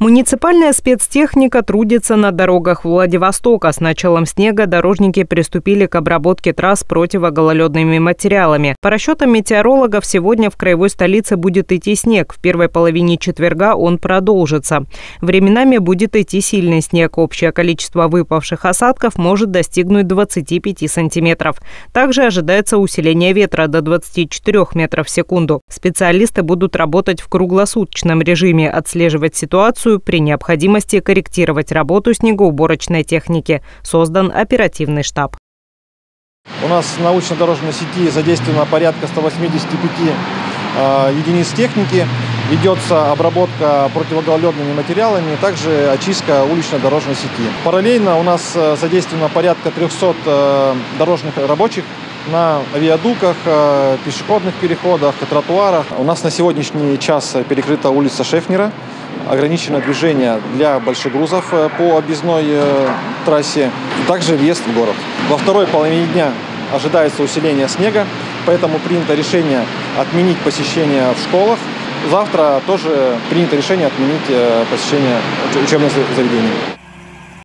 Муниципальная спецтехника трудится на дорогах Владивостока. С началом снега дорожники приступили к обработке трасс противогололедными материалами. По расчетам метеорологов, сегодня в краевой столице будет идти снег. В первой половине четверга он продолжится. Временами будет идти сильный снег. Общее количество выпавших осадков может достигнуть 25 сантиметров. Также ожидается усиление ветра до 24 метров в секунду. Специалисты будут работать в круглосуточном режиме, отслеживать ситуацию ситуацию, при необходимости корректировать работу снегоуборочной техники. Создан оперативный штаб. У нас в научно-дорожной сети задействовано порядка 185 э, единиц техники. Ведется обработка противогололедными материалами, также очистка улично-дорожной сети. Параллельно у нас э, задействовано порядка 300 э, дорожных рабочих на виадуках, э, пешеходных переходах, тротуарах. У нас на сегодняшний час перекрыта улица Шефнера ограничено движение для больших грузов э, по объездной э, трассе, также въезд в город. Во второй половине дня ожидается усиление снега, поэтому принято решение отменить посещение в школах. Завтра тоже принято решение отменить посещение учебных заведений.